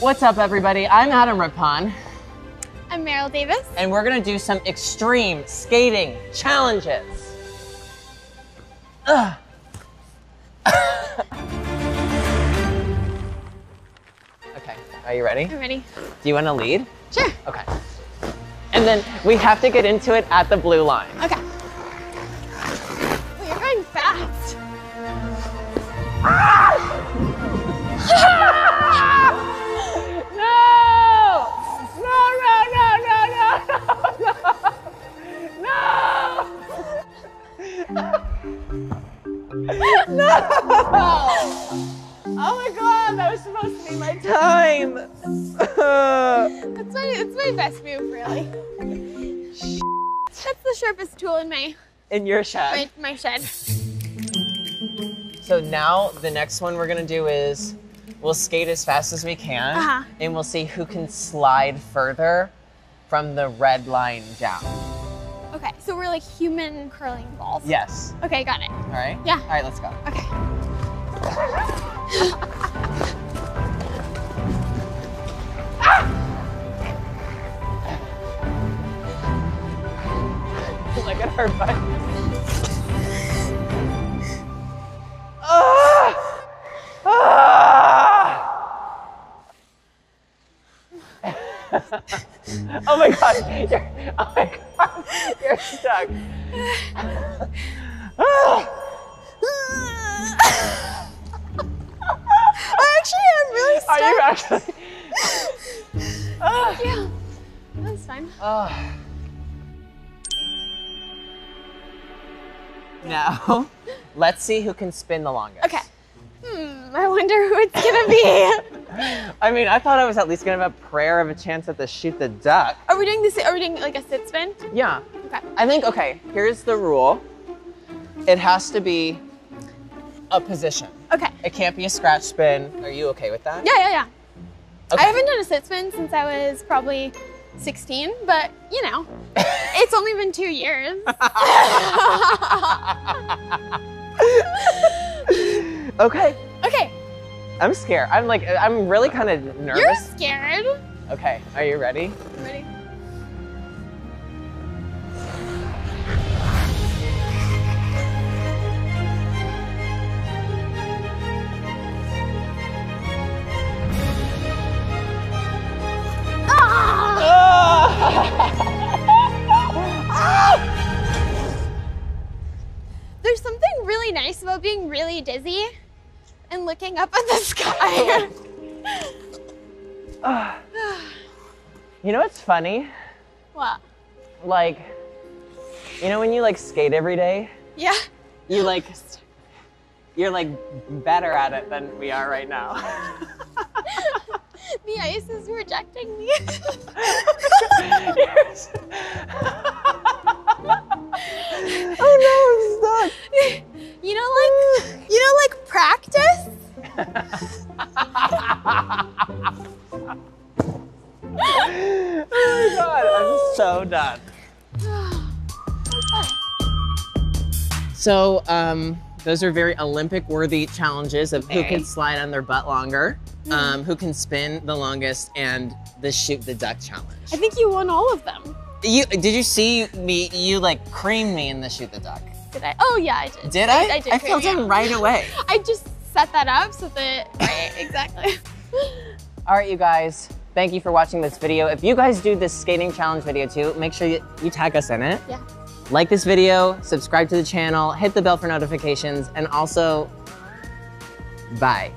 What's up, everybody? I'm Adam Rippon, I'm Meryl Davis. and we're gonna do some extreme skating challenges. Ugh. okay, are you ready? I'm ready. Do you wanna lead? Sure. Okay. And then we have to get into it at the blue line. Okay. Oh, you're going fast. no! Oh my god, that was supposed to be my time. That's my it's my best move, really. That's the sharpest tool in my In your shed. my, my shed. So now the next one we're gonna do is we'll skate as fast as we can Uh-huh. and we'll see who can slide further from the red line down. So we're like human curling balls. Yes. Okay, got it. All right? Yeah. All right, let's go. Okay. Oh Look at her butt. Oh my god, you're, oh my god, you're stuck. Ah! Actually, I'm really stuck. Are you actually? Ah! Yeah. That's fine. Ah. Now, let's see who can spin the longest. Okay. Hmm, I wonder who it's gonna be. I mean, I thought I was at least gonna have a prayer of a chance at the shoot the duck. Are we doing this? Are we doing like a sit spin? Yeah. Okay. I think, okay, here's the rule. It has to be a position. Okay. It can't be a scratch spin. Are you okay with that? Yeah, yeah, yeah. Okay. I haven't done a sit spin since I was probably 16, but you know, it's only been two years. okay. I'm scared. I'm like, I'm really kind of nervous. you're scared. Okay, are you ready? Ready? Ah! There's something really nice about being really dizzy and looking up at the sky. You know what's funny? what? Like, you know when you like skate every day? Yeah. You like, you're like better at it than we are right now. The ice is rejecting me. oh my god, I'm so done. So, um, those are very Olympic worthy challenges of who can slide on their butt longer, um, who can spin the longest, and the shoot the duck challenge. I think you won all of them. You did you see me? You like creamed me in the shoot the duck. Did I? Oh yeah, I did. Did I? I, did. I filled in right away. I just set that up so that right, exactly. All right, you guys. Thank you for watching this video. If you guys do this skating challenge video too, make sure you, you tag us in it. Yeah. Like this video, subscribe to the channel, hit the bell for notifications, and also, bye.